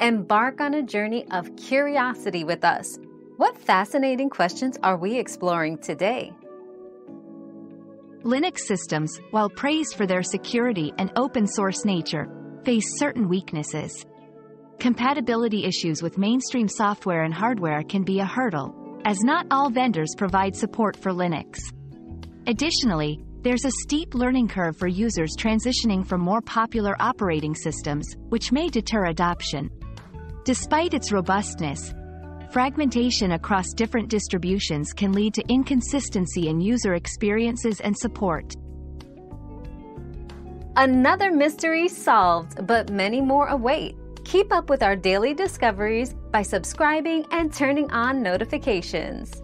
Embark on a journey of curiosity with us. What fascinating questions are we exploring today? Linux systems, while praised for their security and open source nature, face certain weaknesses. Compatibility issues with mainstream software and hardware can be a hurdle, as not all vendors provide support for Linux. Additionally, there's a steep learning curve for users transitioning from more popular operating systems, which may deter adoption. Despite its robustness, fragmentation across different distributions can lead to inconsistency in user experiences and support. Another mystery solved, but many more await. Keep up with our daily discoveries by subscribing and turning on notifications.